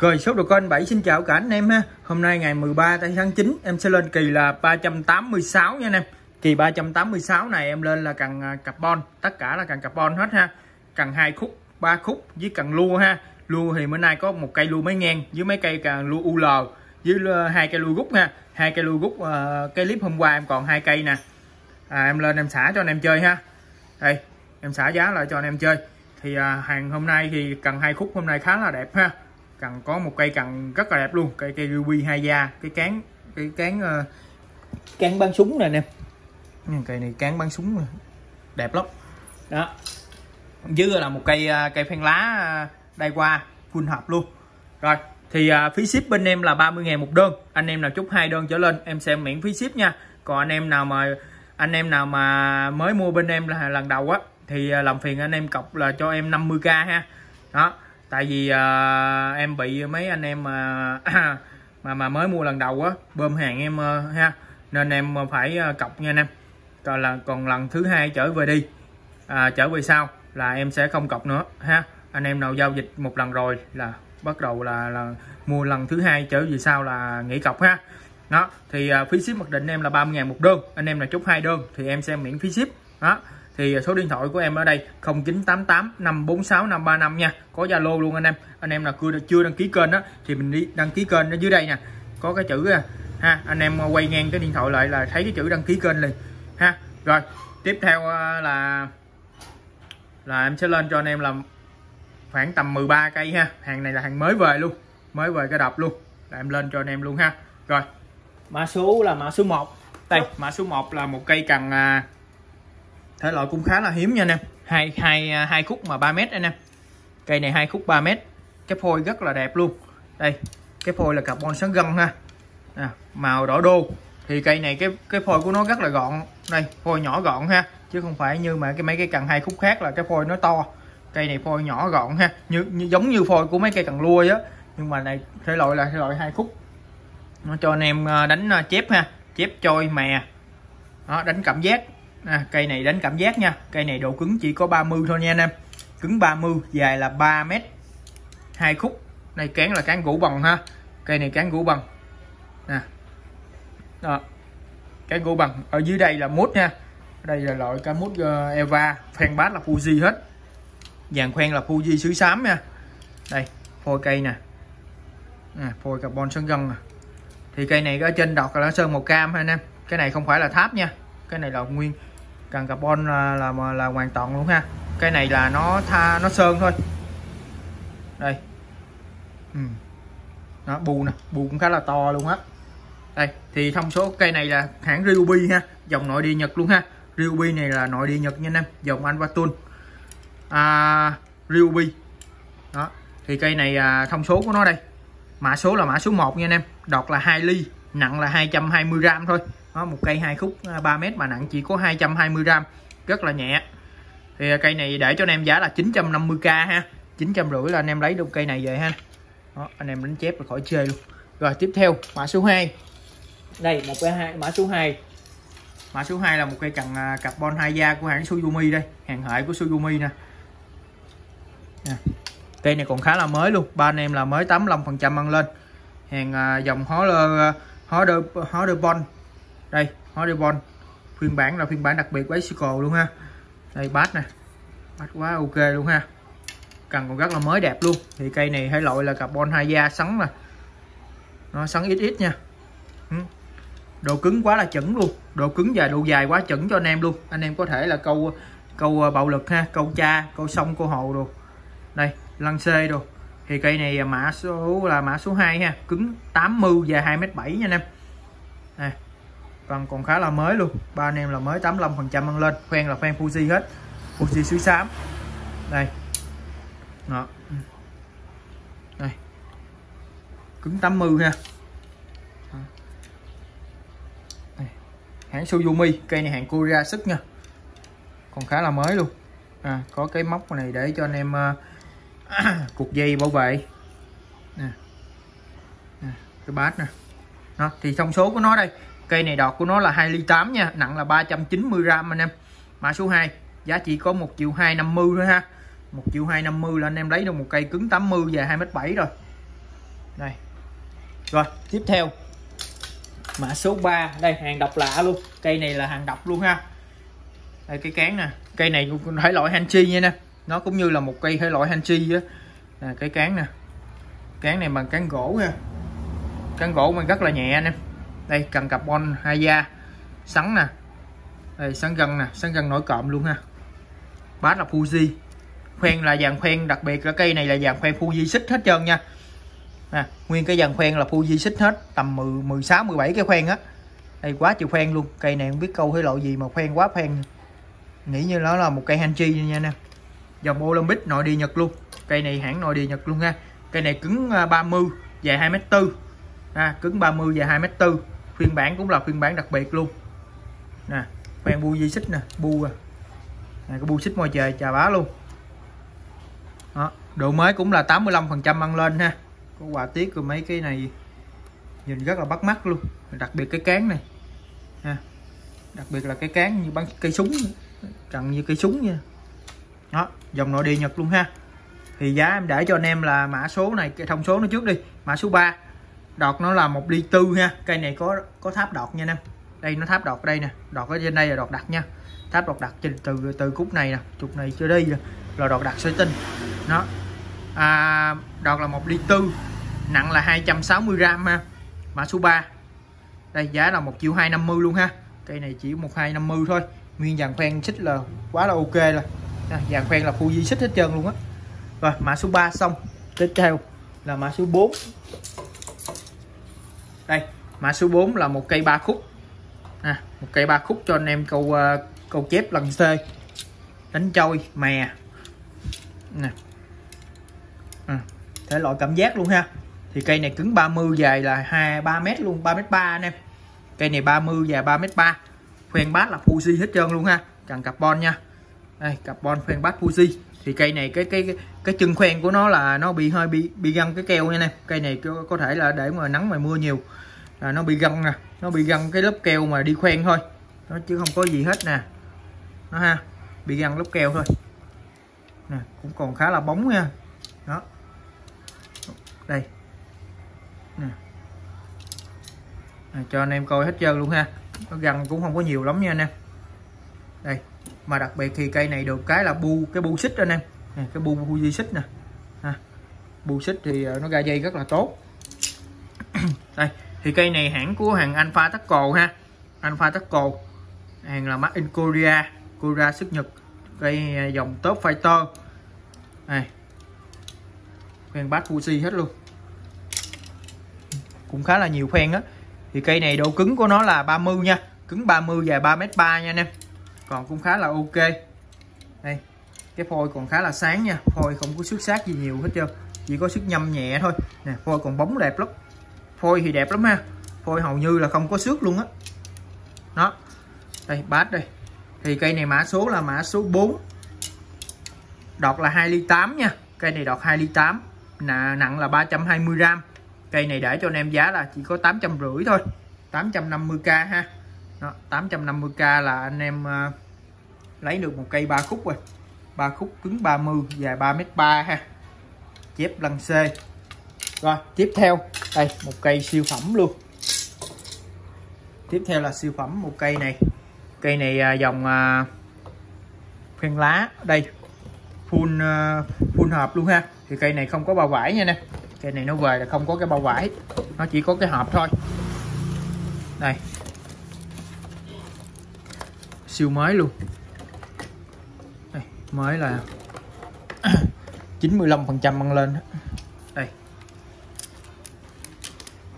Rồi số đồ con 7 xin chào cả anh em ha. Hôm nay ngày 13 tháng 9 em sẽ lên kỳ là 386 nha anh em. Kỳ 386 này em lên là cần à, carbon. Tất cả là cần carbon hết ha. Cần hai khúc, ba khúc với cần lua ha. Lua thì bữa nay có một cây lua mấy ngang Với mấy cây cần lua UL Với hai cây lua rút ha. Hai cây lua rút uh, ờ, Cái clip hôm qua em còn hai cây nè. À, Em lên em xả cho anh em chơi ha. Đây em xả giá lại cho anh em chơi. Thì uh, hàng hôm nay thì cần hai khúc hôm nay khá là đẹp ha cần có một cây cần rất là đẹp luôn. Cây cây ruby hai da. Cái cán cái cán uh, cán bắn súng này nè cây này cán bắn súng này. đẹp lắm. Đó. Dưới là một cây uh, cây phan lá uh, đai qua full hợp luôn. Rồi thì uh, phí ship bên em là 30 ngàn một đơn. Anh em nào chúc hai đơn trở lên em sẽ miễn phí ship nha. Còn anh em nào mà anh em nào mà mới mua bên em là lần đầu á thì làm phiền anh em cọc là cho em 50k ha. Đó tại vì à, em bị mấy anh em mà mà mà mới mua lần đầu á bơm hàng em ờ, ha nên em ờ, phải ờ, cọc nha anh em. Còn là còn lần thứ hai trở về đi à, trở về sau là em sẽ không cọc nữa ha. Anh em nào giao dịch một lần rồi là bắt đầu là là mua lần thứ hai trở về sau là nghỉ cọc ha. Đó thì à, phí ship mặc định em là 30 ngàn một đơn anh em là chốt hai đơn thì em sẽ miễn phí ship. Đó thì số điện thoại của em ở đây 0988 546 535 nha. Có Zalo luôn anh em. Anh em nào chưa chưa đăng ký kênh đó thì mình đi đăng ký kênh ở dưới đây nè. Có cái chữ ha anh em quay ngang cái điện thoại lại là thấy cái chữ đăng ký kênh liền. Ha rồi tiếp theo là là em sẽ lên cho anh em là khoảng tầm 13 cây ha. Hàng này là hàng mới về luôn mới về cái đập luôn. Là em lên cho anh em luôn ha. Rồi mã số là mã số 1 đây mã số 1 là một cây cần à, thể loại cũng khá là hiếm nha anh em. Hai hai à, hai khúc mà 3 mét anh em cây này hai khúc 3 mét. Cái phôi rất là đẹp luôn. Đây cái phôi là carbon sáng gân ha. À, màu đỏ đô. Thì cây này cái cái phôi của nó rất là gọn. Đây phôi nhỏ gọn ha. Chứ không phải như mà cái mấy cái cần hai khúc khác là cái phôi nó to. Cây này phôi nhỏ gọn ha. Như, như giống như phôi của mấy cây cần lua á. Nhưng mà này thể loại là thể loại hai khúc. Nó cho anh em à, đánh à, chép ha. Chép trôi mè. Đó, đánh cảm giác à, cây này đánh cảm giác nha. Cây này độ cứng chỉ có 30 thôi nha anh em. Cứng 30 dài là 3 mét hai khúc. Này cán là cán gỗ bằng ha. Cây này cán gỗ bằng. Nè. Đó. Cán gỗ bằng. Ở dưới đây là mút nha. Đây là loại cá mút uh, ờ, Eva. Phan bát là Fuji hết. Dàn khoen là Fuji sứ xám nha. Đây phôi cây nè. À, phôi carbon sơn gân nè. Thì cây này ở trên đọt là sơn màu cam ha anh em. Cái này không phải là tháp nha. Cái này là nguyên càng carbon là, là là hoàn toàn luôn ha. Cái này là nó tha nó sơn thôi. Đây. Ừ. đó, bù nè bù cũng khá là to luôn á. Đây thì thông số cây này là hãng Ryobi ha. Dòng nội địa Nhật luôn ha. Ryobi này là nội địa Nhật nha anh em dòng Anvatun à, Ryobi. Đó thì cây này à, thông số của nó đây. Mã số là mã số 1 nha anh em. Đọt là 2 ly nặng là 220 gram thôi đó, một cây hai khúc à, 3 mét mà nặng chỉ có 220 gram. Rất là nhẹ. Thì à, cây này để cho anh em giá là 950k ha. 950 là anh em lấy được cây này về ha. Đó, anh em đánh chép là khỏi chơi luôn. Rồi tiếp theo mã số 2 đây một cái hai mã số 2 mã số 2 là một cây cần à, carbon hai da của hãng Suzumi đây hàng hệ của Suzumi nè. Cây này còn khá là mới luôn. Ba anh em là mới 85 phần trăm ăn lên. Hàng dòng hóa lơ hóa đơ hóa đơ bon đây, Horribon. Phiên bản là phiên bản đặc biệt Bicycle luôn ha. Đây, bát nè. Bát quá ok luôn ha. Cần còn rất là mới đẹp luôn. Thì cây này hay loại là carbon hai da sắn nè. Nó sắn ít ít nha. Ừ. Độ cứng quá là chuẩn luôn. Độ cứng và độ dài quá chuẩn cho anh em luôn. Anh em có thể là câu câu ờ, bạo lực ha. Câu cha, câu sông, câu hồ đồ. Đây, lăng xê đồ. Thì cây này mã số là mã số 2 ha. Cứng 80 và 2m7 nha anh em còn còn khá là mới luôn. Ba anh em là mới 85 phần trăm ăn lên. Khoen là khoen Fuji hết. Fuji suối xám. Đây. Đó. Đây. Cứng 80 ha. Đây. hãng Suzumi cây này hàng Korea sức nha. Còn khá là mới luôn. À, có cái móc này để cho anh em ờ, uh, cục dây bảo vệ. Nè cái bát nè. Đó, thì thông số của nó đây cây này đọt của nó là 2 ly 8 nha nặng là 390 gram anh em. Mã số 2 giá chỉ có 1 triệu 250 thôi ha. 1 triệu 250 là anh em lấy được một cây cứng 80 về 2m7 rồi. Đây. Rồi tiếp theo. Mã số 3 đây hàng độc lạ luôn. Cây này là hàng độc luôn ha. Đây cái cán nè. Cây này cũng thể loại hanchi nha nè. Nó cũng như là một cây thể loại hanchi á. À, cái cán nè. Cán này bằng cán gỗ nha. Cán gỗ mà rất là nhẹ anh em đây cần carbon hai da. Sắn nè. Đây sắn gân nè sắn gân nổi cộm luôn ha. Bát là Fuji. Khoen là dàn khoen đặc biệt là cây này là dàn khoen Fuji xích hết trơn nha. Nè, nguyên cái dàn khoen là Fuji xích hết tầm 10 16 17 cái khoen á. Đây quá chịu khoen luôn. Cây này không biết câu hay lộ gì mà khoen quá khoen. Nghĩ như nó là một cây Hanchi nha nè. Dòng Olympic nội địa Nhật luôn. Cây này hãng nội địa Nhật luôn ha. Cây này cứng à, 30 dài 2m4 à, cứng 30 dài 2m4 phiên bản cũng là phiên bản đặc biệt luôn. Nè khoen bu di xích nè, bu à. Cái bu xích môi trời chà bá luôn. Đó. độ mới cũng là 85 phần trăm ăn lên ha. Có quà tiết của mấy cái này nhìn rất là bắt mắt luôn. Đặc biệt cái cán này. Ha, đặc biệt là cái cán như bắn cây súng, trần như cây súng nha. Đó, dòng nội địa nhật luôn ha. Thì giá em để cho anh em là mã số này, cái thông số nó trước đi. Mã số 3 đọt nó là một ly tư ha. Cây này có có tháp đọt nha anh em. Đây nó tháp đọt đây nè. Đọt ở trên đây là đọt đặt nha. Tháp đọt đặt trên từ từ cúc này nè. Trục này chưa đi là đọt đặt sợi tinh. Nó à, đọt là một ly tư. Nặng là 260 gram ha. Mã số 3 đây giá là một triệu 250 luôn ha. Cây này chỉ một hai năm mươi thôi. Nguyên dàn khoen xích là quá là ok rồi. À, dàn khoen là Fuji xích hết trơn luôn á. Rồi mã số 3 xong. Tiếp theo là mã số 4 đây mã số 4 là một cây ba khúc. À, một cây ba khúc cho anh em câu uh, câu chép lần C. Đánh trôi mè. Nè. À, thể loại cảm giác luôn ha. Thì cây này cứng 30 dài là 2 3 mét luôn 3 mét 3 anh em. Cây này 30 dài 3 mét 3 khoen bát là Fuji hết trơn luôn ha. Cần carbon nha đây carbon khoen bát Fuji thì cây này cái cái cái, cái chân khoen của nó là nó bị hơi bị bị găng cái keo nha nè. Cây này có, có thể là để mà nắng mà mưa nhiều. Là nó bị găng nè nó bị găng cái lớp keo mà đi khoen thôi. Nó chứ không có gì hết nè. Nó ha bị găng lớp keo thôi. Nè cũng còn khá là bóng nha. Đó. Đây. Nè. À, cho anh em coi hết trơn luôn ha. Nó găng cũng không có nhiều lắm nha anh em đây mà đặc biệt thì cây này được cái là bu cái bu xích anh em. Nè, cái bu bu di xích nè. Ha. bu xích thì ờ, nó ra dây rất là tốt. Đây thì cây này hãng của hàng Alpha Taco ha. Alpha Taco hàng là made in Korea Korea xuất Nhật. Cây ờ, dòng top fighter. Này khoen bát Fuji hết luôn. Cũng khá là nhiều khoen á. Thì cây này độ cứng của nó là 30 nha. Cứng 30 dài 3m3 nha anh em còn cũng khá là ok. Đây, cái phôi còn khá là sáng nha. Phôi không có xuất sát gì nhiều hết trơn. Chỉ có sức nhâm nhẹ thôi. Nè, phôi còn bóng đẹp lắm. Phôi thì đẹp lắm ha. Phôi hầu như là không có xước luôn á. Đó. đó đây, bát đây. Thì cây này mã số là mã số 4 đọt là 2 ly 8 nha. Cây này đọt 2 ly 8 nặng là 320 gram. Cây này để cho anh em giá là chỉ có 850 thôi. 850k ha đó, 850k là anh em uh, lấy được một cây ba khúc rồi. Ba khúc cứng 30 dài 3m3 ha. Chép lăng C rồi tiếp theo. Đây một cây siêu phẩm luôn. Tiếp theo là siêu phẩm một cây này. Cây này ờ, dòng uh, lá. Đây full uh, full hộp luôn ha. Thì cây này không có bao vải nha nè. Cây này nó về là không có cái bao vải. Nó chỉ có cái hộp thôi. Đây siêu mới luôn. Đây, mới là 95 phần trăm ăn lên đây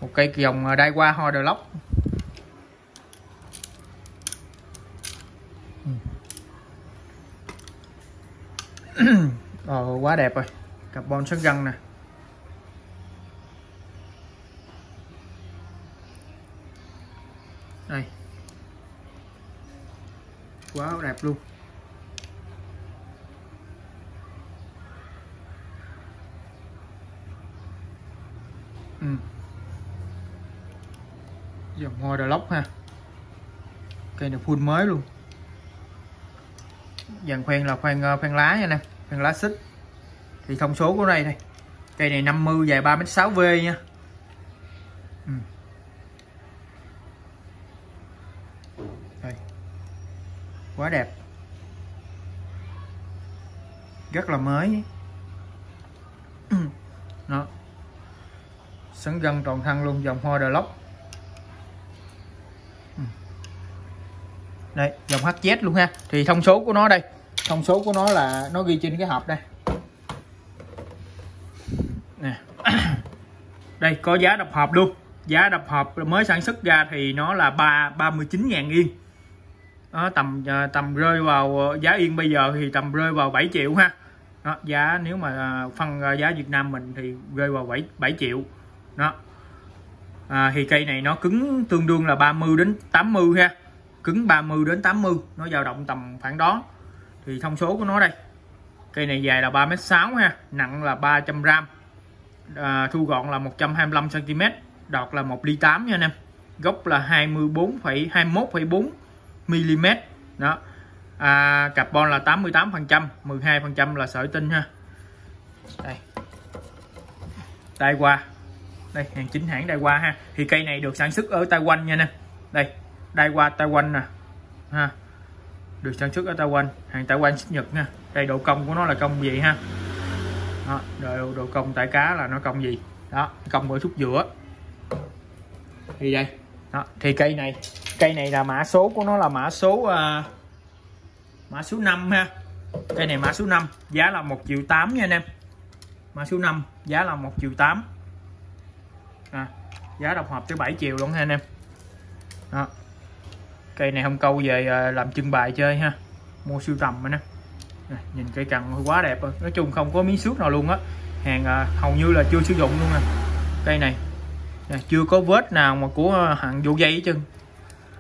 một cây dòng đai qua hoa đờ lóc. Ồ, quá đẹp rồi. Carbon sắt găng nè đây quá đẹp luôn. Ừ. dòng hoa đà lóc ha. Cây này full mới luôn. Dàn khoen là khoen ờ, khoen lá nha nè, khoen lá xích. Thì thông số của đây này cây này 50 dài 3m6V nha. Quá đẹp. Rất là mới. Nó sấn gân toàn thân luôn, dòng hoa đờ lóc đây, dòng HZ luôn ha. Thì thông số của nó đây. Thông số của nó là, nó ghi trên cái hộp đây. Nè. Đây, có giá đập hộp luôn. Giá đập hộp mới sản xuất ra thì nó là ba 39 ngàn yên đó, tầm ờ, tầm rơi vào ờ, giá yên bây giờ thì tầm rơi vào 7 triệu ha. Đó, giá nếu mà ờ, phân giá Việt Nam mình thì rơi vào 7 7 triệu. Đó. À, thì cây này nó cứng tương đương là 30 đến 80 ha. Cứng 30 đến 80 nó dao động tầm khoảng đó. Thì thông số của nó đây. Cây này dài là 3m6 ha nặng là 300 gram. À, thu gọn là 125 cm đọt là 1 ly 8 nha anh em. Gốc là 24,21,4 mm đó. À, carbon là 88 phần trăm 12 phần trăm là sợi tinh ha. Đây. Tay qua đây hàng chính hãng Daiwa ha. Thì cây này được sản xuất ở Taiwan nha nè. Đây Daiwa Taiwan nè. Ha. Được sản xuất ở Taiwan. Hàng Taiwan xuất Nhật nha. Đây độ công của nó là công gì ha? Đó, độ, độ công tại cá là nó công gì? Đó công ở xúc giữa. Thì đây đó, thì cây này cây này là mã số của nó là mã số uh, mã số 5 ha. Cây này mã số 5 giá là 1 triệu 8 nha anh em. Mã số 5 giá là 1 triệu 8 à, giá độc hợp tới 7 triệu luôn ha anh em. Đó. cây này không câu về à, làm trưng bày chơi ha. Mua siêu tầm anh em nhìn cây cần quá đẹp rồi. nói chung không có miếng xước nào luôn á. Hàng à, hầu như là chưa sử dụng luôn nè. Cây này nè, chưa có vết nào mà của ờ, hàng vô dây hết trơn.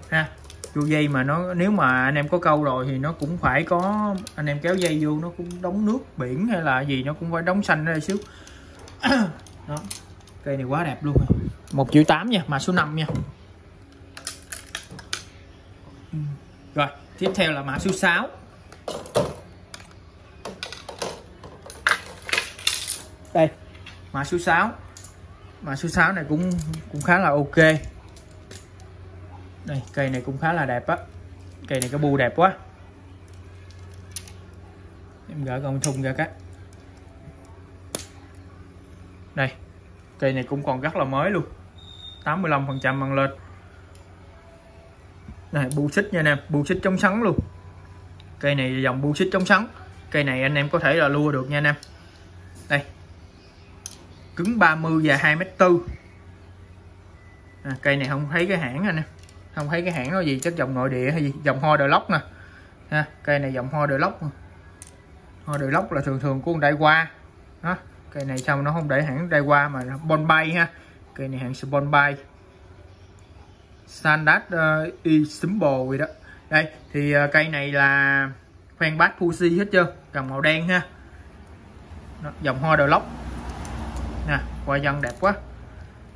Ha vô dây mà nó nếu mà anh em có câu rồi thì nó cũng phải có anh em kéo dây vô nó cũng đóng nước biển hay là gì nó cũng phải đóng xanh ra xíu. Đó cây này quá đẹp luôn một triệu tám nha mã số 5 nha. Ừ, rồi tiếp theo là mã số 6 đây mã số 6 mã số 6 này cũng cũng khá là ok. Đây, cây này cũng khá là đẹp á. Cây này cái bu đẹp quá. Em gỡ con thùng ra cái. Đây, cây này cũng còn rất là mới luôn. 85 phần trăm bằng lên. Này, bu xích nha anh em, bu xích chống sắn luôn. Cây này dòng bu xích chống sắn. Cây này anh em có thể là lua được nha anh em cứng 30 và 2 mét tư. À, cây này không thấy cái hãng anh không thấy cái hãng nó gì chắc dòng nội địa hay gì dòng hoa đời lóc nè. Ha cây này dòng hoa đời lóc hoa đời lóc là thường thường của đại qua đó cây này xong nó không để hãng đại qua mà Bombay ha. Cây này hãng Bombay. Standard uh, e symbol vậy đó. Đây thì uh, cây này là khoen bát Fuji hết chưa cầm màu đen ha. Đó, dòng hoa đầu lóc qua dân đẹp quá.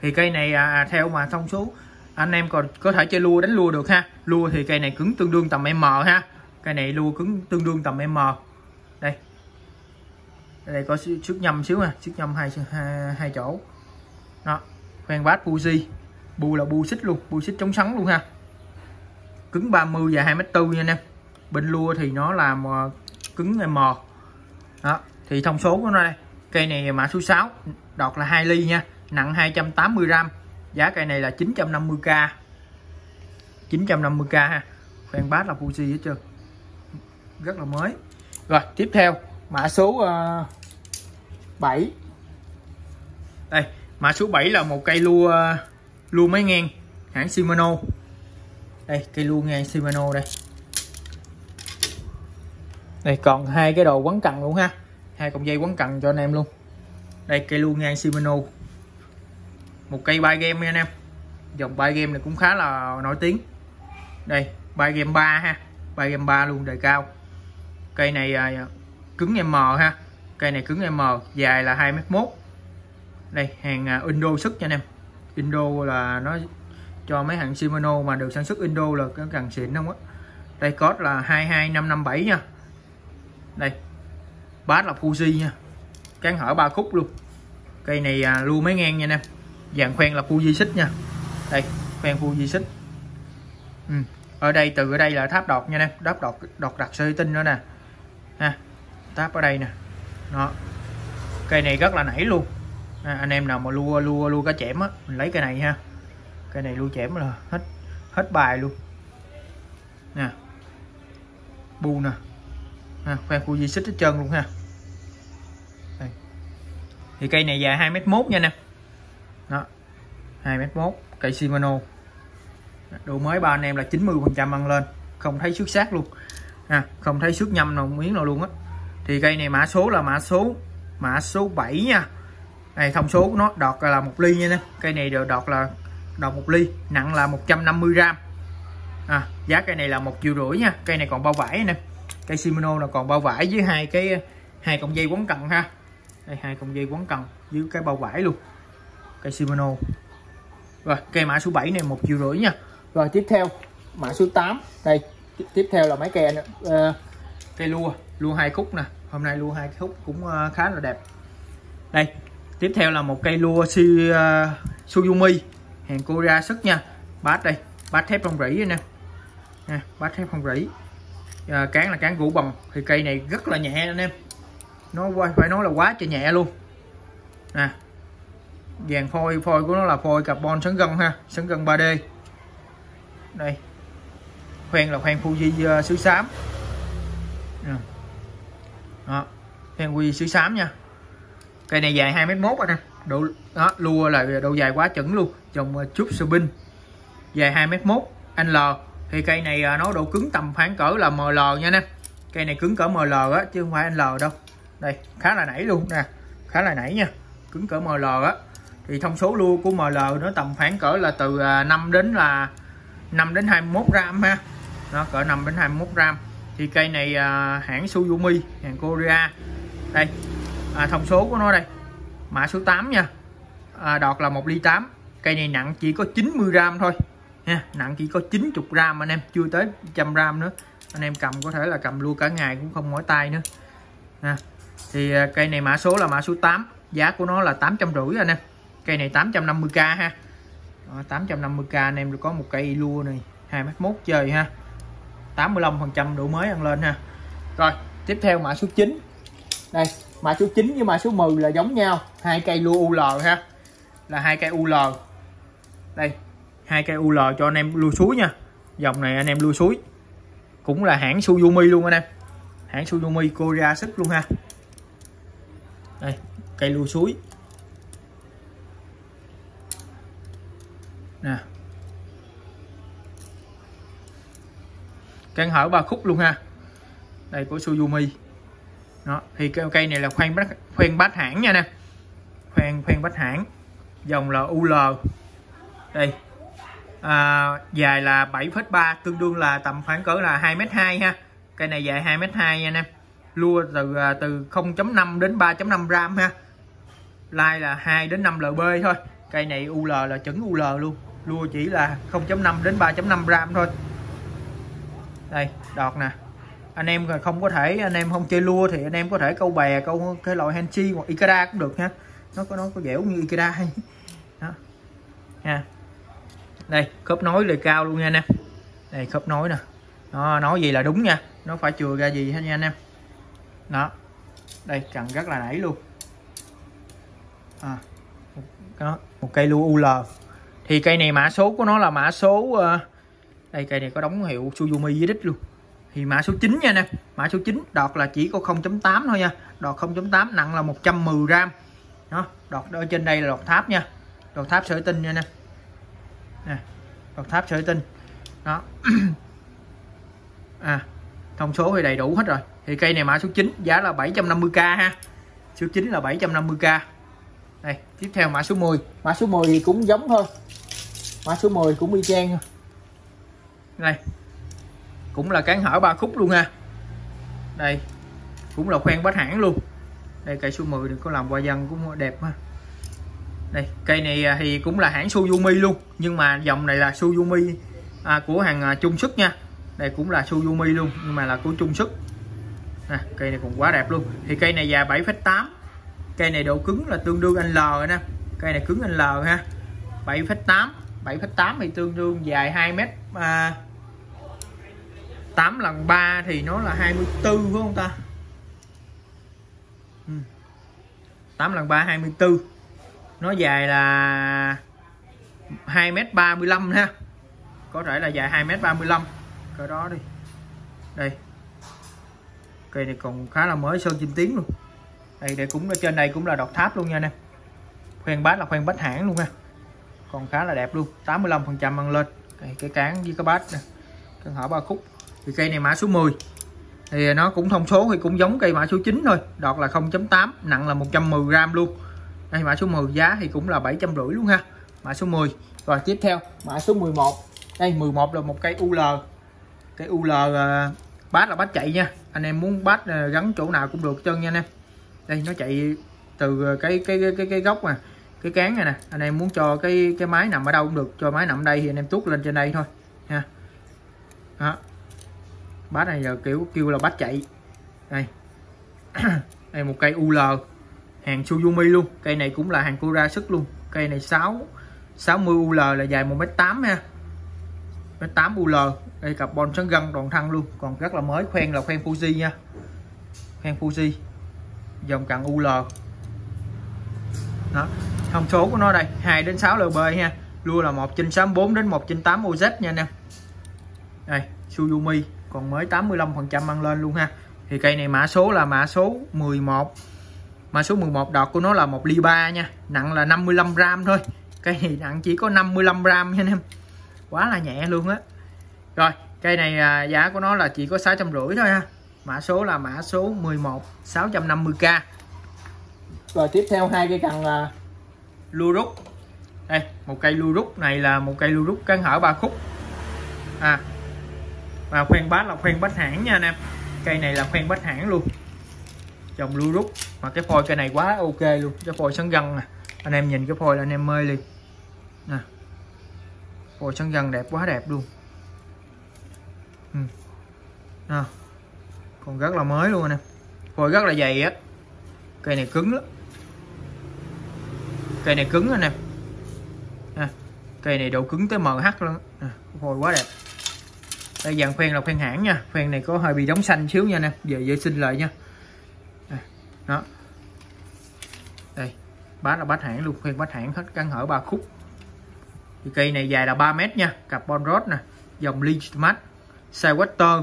Thì cây này à, à, theo mà thông số anh em còn có thể chơi lua đánh lua được ha. Lua thì cây này cứng tương đương tầm m ha. Cây này lua cứng tương đương tầm m. Đây. Đây có sức nhâm xíu à sức nhâm hai, hai hai chỗ. Đó khoen bát buji bu là bu xích luôn bu xích chống sắn luôn ha. Cứng 30 và 2 mét tư nha anh em. Bên lua thì nó làm cứng M. Đó thì thông số của nó đây. Cây này mã số 6 đọt là 2 ly nha. Nặng 280 gram. Giá cây này là 950k 950k ha. Khoen bát là Fuji hết trơn. Rất là mới. Rồi tiếp theo. Mã số ờ, uh, 7 đây mã số 7 là một cây lua ờ, lua máy ngang hãng Shimano. Đây cây lua ngang Shimano đây. Đây còn hai cái đồ quấn cần luôn ha. Hai cọng dây quấn cần cho anh em luôn đây cây lua ngang Shimano. Một cây bay game nha anh em. Dòng bay game này cũng khá là nổi tiếng. Đây bay game 3 ha. Bay game 3 luôn đời cao. Cây này à, cứng M ha. Cây này cứng M dài là 2m1 đây hàng à, Indo sức nha anh em. Indo là nó cho mấy hàng Shimano mà được sản xuất Indo là cái càng xịn không á. Đây code là 22557 nha. Đây bát là Fuji nha. Cán hở ba khúc luôn cây này à, lưu mấy ngang nha anh em, dàn khoen là Fuji xích nha. Đây khoen Fuji xích ừ. ở đây từ ở đây là tháp đọt nha anh em, đáp đọt đọt đặt sợi tinh nữa nè. Ha tháp ở đây nè. Nó cây này rất là nảy luôn. À, anh em nào mà lua lua lua cá chẽm á mình lấy cây này ha. Cây này lua chẽm là hết hết bài luôn. Nè. Bu nè. Ha khoen Fuji xích hết trơn luôn ha thì cây này dài 2 mét mốt nha nè. Đó 2 mét mốt cây Shimano. Độ mới ba anh em là 90 phần trăm ăn lên. Không thấy xước sắc luôn. À, không thấy xước nhâm nào miếng nào luôn á. Thì cây này mã số là mã số mã số 7 nha. Này thông số của nó đọt là một ly nha nè. Cây này đều đọt là đọt một ly nặng là 150 gram. À, giá cây này là một triệu rưỡi nha. Cây này còn bao vải nè. Cây Shimano là còn bao vải với hai cái hai cọng dây quấn cần ha đây hai con dây quấn cần dưới cái bao vải luôn. Cây Shimano. Rồi cây mã số 7 này một triệu rưỡi nha. Rồi tiếp theo mã số 8 đây tiếp theo là máy kè nữa. Ờ, uh, cây lua lua hai khúc nè. Hôm nay lua hai khúc cũng uh, khá là đẹp. Đây tiếp theo là một cây lua si uh, ờ, Suzumi hàng Korea sức nha. Bát đây bát thép không rỉ nè. Nha bát thép không rỉ. À, cán là cán gỗ bằng thì cây này rất là nhẹ anh em nó phải nói là quá trời nhẹ luôn. Nè. Vàng phôi phôi của nó là phôi carbon sấn gân ha sấn gân 3D đây. Khoen là khoen Fuji uh, xứ xám. Đó. Khoen Fuji xứ xám nha. Cây này dài 2 m 1 rồi nè. Độ đó lua là độ dài quá chuẩn luôn. Dòng ờ, uh, chút sư binh dài 2 m 1 L. Thì cây này uh, nó độ cứng tầm khoảng cỡ là ML nha nè. Cây này cứng cỡ ML á chứ không phải L đâu đây khá là nảy luôn nè. Khá là nảy nha. Cứng cỡ ML á. Thì thông số lua của ML nó tầm khoảng cỡ là từ à, 5 đến là 5 đến 21 gram ha. Nó cỡ 5 đến 21 gram. Thì cây này à, hãng Suzumi hàng Korea. Đây à, thông số của nó đây. Mã số 8 nha. À, đọt là 1 ly 8 cây này nặng chỉ có 90 gram thôi. Nha nặng chỉ có 90 gram anh em. Chưa tới 100 gram nữa. Anh em cầm có thể là cầm luôn cả ngày cũng không mỏi tay nữa. À, thì à, cây này mã số là mã số 8 giá của nó là 850 anh em. Cây này 850k ha. Đó, 850k anh em được có một cây lua này 2m1 chơi ha. 85% độ mới ăn lên ha. Rồi tiếp theo mã số 9 đây mã số 9 với mã số 10 là giống nhau. Hai cây lua UL ha. Là hai cây UL đây hai cây UL cho anh em lui suối nha. Dòng này anh em lui suối. Cũng là hãng Suzumi luôn anh em. Hãng Suzumi Korea sức luôn ha đây cây lưu suối. Nè. Căn hở ba khúc luôn ha. Đây của Suzumi. Đó thì cây, cây này là khoen bát khoen bát hãng nha nè. Khoen khoen bát hãng. Dòng là UL đây. À, dài là 7,3 tương đương là tầm khoảng cỡ là 2m2 ha. Cây này dài 2m2 nha em lua từ à, từ 0.5 đến 3.5 gram ha. Lai là 2 đến 5 lb thôi. Cây này UL là chuẩn UL luôn. Lua chỉ là 0.5 đến 3.5 gram thôi. Đây, đọt nè. Anh em không có thể, anh em không chơi lua thì anh em có thể câu bè, câu cái loại henchi hoặc ikeda cũng được ha nó có nó có dẻo như ikeda hay. Đó. Nha. Đây, khớp nối lời cao luôn nha anh em. Đây, khớp nối nè. Nó nói gì là đúng nha. Nó phải chừa ra gì hết nha anh em đó. Đây cần rất là nảy luôn. À, đó, một cây lưu UL thì cây này mã số của nó là mã số uh, đây cây này có đóng hiệu Suzumi với đích luôn. Thì mã số 9 nha nè. Mã số 9 đọt là chỉ có 0.8 thôi nha. Đọt 0.8 nặng là 110 gram. Đó đọt ở trên đây là đọt tháp nha. Đọt tháp sợi tinh nha nè. Nè đọt tháp sợi tinh. Đó. À thông số thì đầy đủ hết rồi thì cây này mã số 9 giá là 750k ha. Số 9 là 750k đây tiếp theo mã số 10 mã số 10 thì cũng giống thôi. Mã số 10 cũng y chang đây cũng là cán hở ba khúc luôn ha. Đây cũng là khoen bát hãng luôn. Đây cây số 10 đừng có làm qua dân cũng đẹp ha. Đây cây này à, thì cũng là hãng Suzumi luôn. Nhưng mà dòng này là Suzumi à, của hàng à, Trung Sức nha. Đây cũng là Suzumi luôn nhưng mà là của Trung Sức à, cây này cũng quá đẹp luôn. Thì cây này dài 7,8 cây này độ cứng là tương đương L rồi nè. Cây này cứng L ha. 7,8 7,8 thì tương đương dài 2 mét à, 8 lần 3 thì nó là 24 phải không ta? Ừ. 8 lần 3 24 nó dài là 2m35 ha. Có thể là dài 2m35 cái đó đi. Đây cây này còn khá là mới sơn chim tiếng luôn. Đây để cũng ở trên đây cũng là đọt tháp luôn nha nè khoen bát là khoen bách hãng luôn ha còn khá là đẹp luôn 85 phần trăm ăn lên. Cái, cái cán với cái bát nè cần hở ba khúc. Thì cây này mã số 10 thì nó cũng thông số thì cũng giống cây mã số 9 thôi. Đọt là 0.8 nặng là 110g luôn. Đây mã số 10 giá thì cũng là 750 luôn ha. Mã số 10 rồi tiếp theo mã số 11 đây 11 là một cây UL cây UL uh, ờ, bát là bát chạy nha anh em muốn bát ờ, gắn chỗ nào cũng được chân nha anh em. Đây nó chạy từ ờ, cái cái cái cái, gốc nè cái cán này nè anh em muốn cho cái cái máy nằm ở đâu cũng được cho máy nằm đây thì anh em tuốt lên trên đây thôi nha. Đó. Bát này giờ kiểu kêu là bát chạy. Đây. Đây một cây UL hàng Suzumi luôn. Cây này cũng là hàng Cura sức luôn. Cây này 6 60 UL là dài 1m8 ha 1m8 UL đây carbon sắn găng toàn thân luôn. Còn rất là mới, khoen là khoen Fuji nha. Khoen Fuji. Dòng cặn UL đó, thông số của nó đây 2 đến 6 lb ha. Lua là 1964 đến 198 OZ nha nè đây Suzumi còn mới 85 phần trăm mang lên luôn ha. Thì cây này mã số là mã số 11 mã số 11 đọt của nó là 1 ly 3 nha. Nặng là 55 gram thôi. Cây này nặng chỉ có 55 gram nha anh em. Quá là nhẹ luôn á rồi cây này à, giá của nó là chỉ có 650 thôi ha. Mã số là mã số 11 650k rồi tiếp theo hai cây cần là lưu rút. Đây một cây lưu rút này là một cây lưu rút cắn hở ba khúc. À và khoen bát là khoen bách hãng nha anh em. Cây này là khoen bách hãng luôn. Trồng lưu rút. Mà cái phôi cây này quá ok luôn. Cái phôi sắn gân nè. Anh em nhìn cái phôi là anh em mê liền. Nè phôi sắn gân đẹp quá đẹp luôn ừ. à. còn rất là mới luôn nè. Phôi rất là dày á. Cây này cứng lắm. Cây này cứng anh em à. cây này độ cứng tới MH luôn. À. phôi quá đẹp. Đây, dàn khoen là khoen hãng nha. Khoen này có hơi bị đóng xanh xíu nha nè. Về vệ sinh lại nha. Đó. Đây, bát là bát hãng luôn. Khoen bát hãng hết căn hở ba khúc. Thì cây này dài là 3 mét nha. Carbon rod nè. Dòng Lichmat size water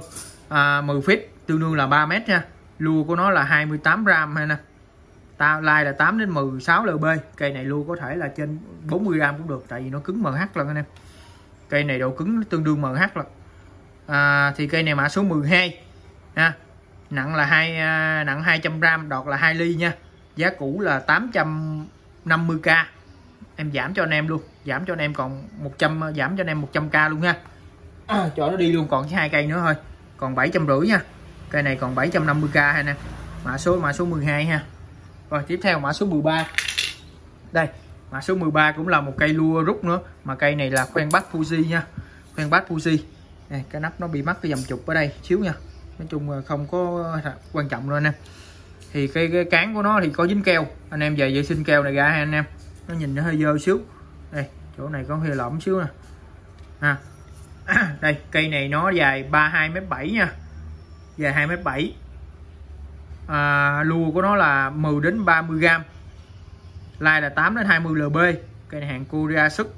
à, 10 feet tương đương là 3 mét nha. Lua của nó là 28 gram hay nè. Ta lai là 8 đến 16 lb cây này lua có thể là trên 40 gram cũng được tại vì nó cứng MH lần anh em. Cây này độ cứng tương đương MH lần à, thì cây này mã số 12 ha. Nặng là hai à, nặng 200 gram đọt là 2 ly nha. Giá cũ là 850k em giảm cho anh em luôn giảm cho anh em còn 100 giảm cho anh em 100k luôn ha à, cho nó đi luôn còn hai cây nữa thôi. Còn 750 nha. Cây này còn 750k hay nè. Mã số mã số 12 ha. Rồi tiếp theo mã số 13 đây mã số 13 cũng là một cây lua rút nữa mà cây này là khoen bát Fuji nha. Khoen bát Fuji này, cái nắp nó bị mắc cái dầm chụp ở đây xíu nha. Nói chung không có quan trọng luôn nè thì cái, cái cán của nó thì có dính keo. Anh em về vệ sinh keo này ra ha anh em. Nó nhìn nó hơi dơ xíu. Đây chỗ này có hơi lõm xíu nè. Ha đây cây này nó dài 32 m 7 nha. Dài 2 m 7 à, lua của nó là 10 đến 30 gram. Lai là 8 đến 20 lb. Cây này hàng Korea sức.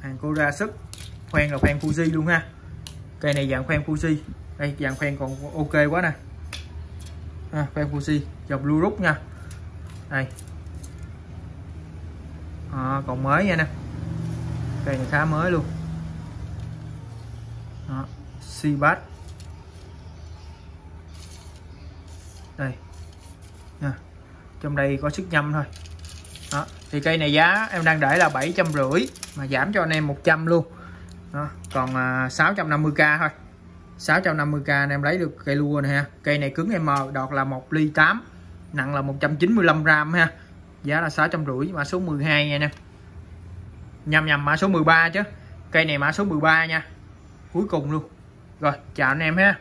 Hàng Korea sức. Khoen là khoen Fuji luôn ha. Cây này dạng khoen Fuji. Đây dạng khoen còn ok quá nè. À, khoen Fuji. Dòng blue rút nha. Đây. À, còn mới nha nè. Cây này khá mới luôn đó, Si bát. Đây. Nha. trong đây có sức nhâm thôi. Đó. thì cây này giá em đang để là bảy trăm rưỡi mà giảm cho anh em 100 luôn. Đó. còn à, 650k thôi. 650k anh em lấy được cây lua này ha. Cây này cứng M đọt là 1 ly 8 nặng là 195 gram ha. Giá là 650 mã số 12 nha anh em. Nhầm nhầm mã số 13 chứ. Cây này mã số 13 nha cuối cùng luôn. Rồi chào anh em ha.